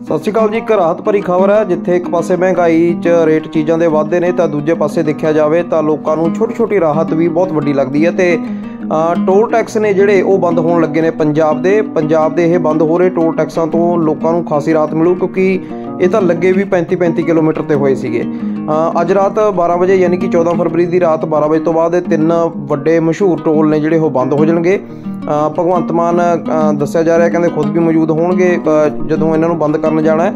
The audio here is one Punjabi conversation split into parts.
ਸਤਿ ਸ਼੍ਰੀ ਅਕਾਲ ਜੀ, ਇੱਕ ਰਾਹਤ ਭਰੀ ਖਬਰ ਹੈ, ਜਿੱਥੇ ਇੱਕ ਪਾਸੇ ਮਹਿੰਗਾਈ 'ਚ ਰੇਟ ਚੀਜ਼ਾਂ ਦੇ ਵਾਧੇ ਨੇ, ਤਾਂ ਦੂਜੇ ਪਾਸੇ ਦੇਖਿਆ ਜਾਵੇ ਤਾਂ ਲੋਕਾਂ ਨੂੰ ਛੋਟੀ ਛੋਟੀ ਰਾਹਤ ਵੀ ਬਹੁਤ ਵੱਡੀ ਲੱਗਦੀ ਹੈ ਤੇ ਟੋਲ ਟੈਕਸ ਨੇ ਜਿਹੜੇ ਉਹ ਬੰਦ ਹੋਣ ਲੱਗੇ ਨੇ ਪੰਜਾਬ ਦੇ ਪੰਜਾਬ ਦੇ ਇਹ ਬੰਦ ਹੋ ਰਹੇ ਟੋਲ ਟੈਕਸਾਂ ਤੋਂ ਲੋਕਾਂ ਨੂੰ ਖਾਸੀ ਰਾਹਤ ਮਿਲੂ, ਕਿਉਂਕਿ ਇਹ ਤਾਂ ਲੱਗੇ ਵੀ 35 35 ਕਿਲੋਮੀਟਰ ਤੇ ਹੋਏ ਸੀਗੇ। ਅੱਜ ਰਾਤ 12 ਵਜੇ ਯਾਨੀ ਕਿ 14 ਫਰਵਰੀ ਦੀ ਰਾਤ 12 ਵਜੇ ਤੋਂ ਬਾਅਦ ਇਹ ਤਿੰਨ ਵੱਡੇ ਮਸ਼ਹੂਰ ਟੋਲ ਨੇ ਜਿਹੜੇ ਉਹ ਬੰਦ ਹੋ ਜਾਣਗੇ। ਭਗਵੰਤ ਮਾਨ ਦੱਸਿਆ ਜਾ ਰਿਹਾ ਕਹਿੰਦੇ ਖੁਦ ਵੀ ਮੌਜੂਦ ਹੋਣਗੇ ਜਦੋਂ ਇਹਨਾਂ ਨੂੰ ਬੰਦ ਕਰਨ ਜਾਣਾ ਹੈ।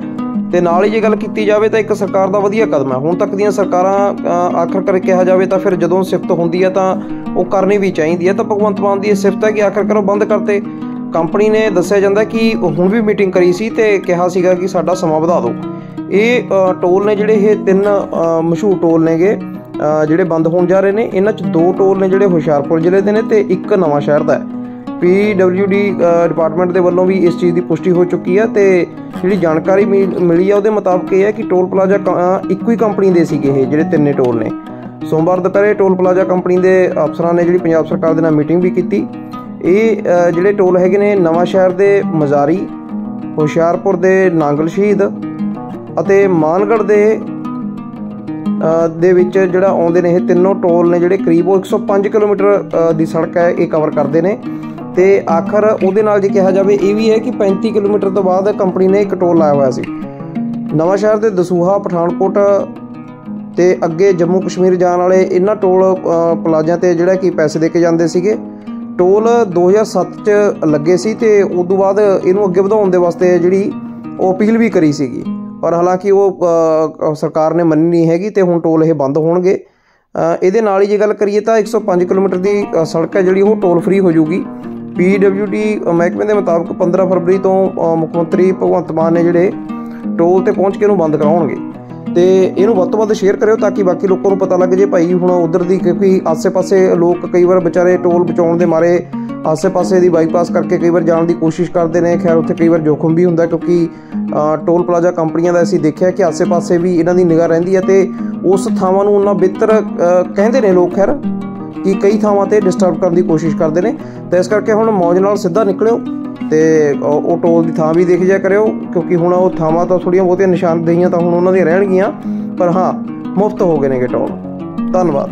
ਤੇ ਨਾਲ ਹੀ ਜੇ ਗੱਲ ਕੀਤੀ ਜਾਵੇ ਤਾਂ ਇੱਕ ਸਰਕਾਰ ਦਾ ਵਧੀਆ ਕਦਮ ਹੈ। ਹੁਣ ਤੱਕ ਦੀਆਂ ਸਰਕਾਰਾਂ ਆਖਰਕਾਰ ਕਿਹਾ ਜਾਵੇ ਤਾਂ ਫਿਰ ਜਦੋਂ ਸਿਫਤ ਹੁੰਦੀ ਹੈ ਤਾਂ ਉਹ ਕਰਨੀ ਵੀ ਚਾਹੀਦੀ ਹੈ। ਤਾਂ ਭਗਵੰਤ ਮਾਨ ਦੀ ਇਹ ਸਿਫਤ ਹੈ ਕਿ ਆਖਰਕਾਰ ਉਹ ਬੰਦ ਕਰਤੇ। ਕੰਪਨੀ ਨੇ ਦੱਸਿਆ ਜਾਂਦਾ ਕਿ ਹੁਣ ਵੀ ਮੀਟਿੰਗ ਕਰੀ ਸੀ ਤੇ ਕਿਹਾ ਸੀਗਾ ਕਿ ਸਾਡਾ ਸਮਾਂ ਵਧਾ ਦਿਓ। ਇਹ ਟੋਲ ਨੇ ਜਿਹੜੇ ਇਹ ਤਿੰਨ ਮਸ਼ਹੂਰ ਟੋਲ ਨੇਗੇ ਜਿਹੜੇ ਬੰਦ ਹੋਣ ਜਾ ਰਹੇ ਨੇ, ਇਹਨਾਂ ਚ ਦੋ ਟੋਲ ਨੇ ਜਿਹੜੇ ਹੁਸ਼ਿਆਰਪੁਰ ਜ਼ਿਲ੍ਹੇ ਦੇ ਨੇ ਤੇ ਇੱਕ ਨਵਾਂ ਸ਼ਹਿਰ ਦਾ ਹੈ। ਪੀਡਬਲਯੂਡੀ ਡਿਪਾਰਟਮੈਂਟ ਦੇ ਵੱਲੋਂ ਵੀ ਇਸ ਚੀਜ਼ ਦੀ ਪੁਸ਼ਟੀ ਹੋ ਚੁੱਕੀ ਹੈ ਤੇ ਜਿਹੜੀ ਜਾਣਕਾਰੀ ਮਿ- ਮਿਲੀ ਆ ਉਹਦੇ ਮੁਤਾਬਕ ਇਹ ਹੈ ਕਿ ਟੋਲ ਪਲਾਜ਼ਾ ਕ- ਇੱਕੋ ਹੀ ਕੰਪਨੀ ਦੇ ਸੀਗੇ ਇਹ, ਜਿਹੜੇ ਤਿੰਨੇ ਟੋਲ ਨੇ। ਸੋਮਵਾਰ ਦੁਪਹਿਰੇ ਟੋਲ ਪਲਾਜ਼ਾ ਕੰਪਨੀ ਦੇ ਅਫਸਰਾਂ ਨੇ ਜਿਹੜੀ ਪੰਜਾਬ ਸਰਕਾਰ ਦੇ ਨਾਲ ਮੀਟਿੰਗ ਵੀ ਕੀਤੀ। ਇਹ ਜਿਹੜੇ ਟੋਲ ਹੈਗੇ ਨੇ ਨਵਾਂ ਸ਼ਹਿਰ ਦੇ ਮਜ਼ਾਰੀ, ਹੁਸ਼ਿਆਰਪੁਰ ਦੇ ਨਾਂਗਲ ਸ਼ਹੀਦ ਅਤੇ ਮਾਨਗੜ੍ਹ ਦੇ ਦੇ ਵਿੱਚ ਜਿਹੜਾ ਆਉਂਦੇ ਨੇ ਇਹ ਤਿੰਨੋਂ ਟੋਲ ਨੇ ਜਿਹੜੇ ਕਰੀਬ ਉਹ 105 ਕਿਲੋਮੀਟਰ ਦੀ ਸੜਕ ਹੈ, ਇਹ ਕਵਰ ਕਰਦੇ ਨੇ। ਤੇ ਆਖਰ ਉਹਦੇ ਨਾਲ ਜੇ ਕਿਹਾ ਜਾਵੇ ਇਹ ਵੀ ਹੈ ਕਿ 35 ਕਿਲੋਮੀਟਰ ਤੋਂ ਬਾਅਦ ਕੰਪਨੀ ਨੇ ਇੱਕ ਟੋਲ ਲਾਇਆ ਹੋਇਆ ਸੀ। ਨਵਾਂ ਸ਼ਹਿਰ ਦੇ ਦਸੂਹਾ ਪਠਾਨਕੋਟ ਤੇ ਅੱਗੇ ਜੰਮੂ ਕਸ਼ਮੀਰ ਜਾਣ ਵਾਲੇ ਇਹਨਾਂ ਟੋਲ ਅ, ਪਲਾਜ਼ਿਆਂ ਤੇ ਜਿਹੜਾ ਕਿ ਪੈਸੇ ਦੇ ਕੇ ਜਾਂਦੇ ਸੀਗੇ। ਟੋਲ 2007 ਚ ਲੱਗੇ ਸੀ ਤੇ ਉਸ ਤੋਂ ਬਾਅਦ ਇਹਨੂੰ ਅੱਗੇ ਵਧਾਉਣ ਦੇ ਵਾਸਤੇ ਜਿਹੜੀ ਉਹ ਅਪੀਲ ਵੀ ਕਰੀ ਸੀਗੀ। ਪਰ ਹਾਲਾਂਕਿ ਉਹ ਸਰਕਾਰ ਨੇ ਮੰਨੀ ਨਹੀਂ ਹੈਗੀ ਤੇ ਹੁਣ ਟੋਲ ਇਹ ਬੰਦ ਹੋਣਗੇ। ਇਹਦੇ ਨਾਲ ਹੀ ਜੇ ਗੱਲ ਕਰੀਏ ਤਾਂ 105 ਕਿਲੋਮੀਟਰ ਦੀ ਸੜਕ ਹੈ ਜਿਹੜੀ ਉਹ ਟੋਲ ਫ੍ਰੀ ਹੋ ਜਾਊਗੀ। ਪੀਡਬਲਯੂਡੀ ਮਹਿਕਮੇ ਦੇ ਮੁਤਾਬਕ 15 ਫਰਵਰੀ ਤੋਂ ਮੁੱਖ ਮੰਤਰੀ ਭਗਵੰਤ ਮਾਨ ਨੇ ਜਿਹੜੇ ਟੋਲ ਤੇ ਪਹੁੰਚ ਕੇ ਇਹਨੂੰ ਬੰਦ ਕਰਾਉਣਗੇ। ਤੇ ਇਹਨੂੰ ਵੱਧ ਤੋਂ ਵੱਧ ਸ਼ੇਅਰ ਕਰਿਓ ਤਾਂ ਕਿ ਬਾਕੀ ਲੋਕਾਂ ਨੂੰ ਪਤਾ ਲੱਗ ਜੇ ਭਾਈ ਹੁਣ ਉਧਰ ਦੀ ਕਿਉਂਕਿ ਆਸੇ-ਪਾਸੇ ਲੋਕ ਕਈ ਵਾਰ ਵਿਚਾਰੇ ਟੋਲ ਬਚਾਉਣ ਦੇ ਮਾਰੇ ਆਸੇ-ਪਾਸੇ ਦੀ ਬਾਈਪਾਸ ਕਰਕੇ ਕਈ ਵਾਰ ਜਾਣ ਦੀ ਕੋਸ਼ਿਸ਼ ਕਰਦੇ ਨੇ। ਖੈਰ, ਉੱਥੇ ਕਈ ਵਾਰ ਜੋਖਮ ਵੀ ਹੁੰਦਾ ਕਿਉਂਕਿ ਟੋਲ ਪਲਾਜ਼ਾ ਕੰਪਨੀਆਂ ਦਾ ਅਸੀਂ ਦੇਖਿਆ ਕਿ ਆਸੇ-ਪਾਸੇ ਵੀ ਇਹਨਾਂ ਦੀ ਨਿਗਾਹ ਰਹਿੰਦੀ ਹੈ ਤੇ ਉਸ ਥਾਵਾਂ ਨੂੰ ਉਹਨਾਂ ਬਿਹਤਰ ਕਹਿੰਦੇ ਨੇ ਲੋਕ, ਖੈਰ। ਕਿ ਕਈ ਥਾਵਾਂ ਤੇ ਡਿਸਟਰਬ ਕਰਨ ਦੀ ਕੋਸ਼ਿਸ਼ ਕਰਦੇ ਨੇ। ਤਾਂ ਇਸ ਕਰਕੇ ਹੁਣ ਮੌਜ ਨਾਲ ਸਿੱਧਾ ਨਿਕਲਿਓ ਤੇ ਉਹ ਉਹ ਟੋਲ ਦੀ ਥਾਂ ਵੀ ਦੇਖ ਜਾ ਕਰਿਓ, ਕਿਉਂਕਿ ਹੁਣ ਉਹ ਥਾਵਾਂ ਤਾਂ ਥੋੜੀਆਂ ਬਹੁਤੀਆਂ ਨਿਸ਼ਾਨਦੇਹੀਆਂ ਤਾਂ ਹੁਣ ਉਹਨਾਂ ਦੀਆਂ ਰਹਿਣਗੀਆਂ। ਪਰ ਹਾਂ, ਮੁਫਤ ਹੋ ਗਏ ਨੇਗੇ ਟੋਲ। ਧੰਨਵਾਦ।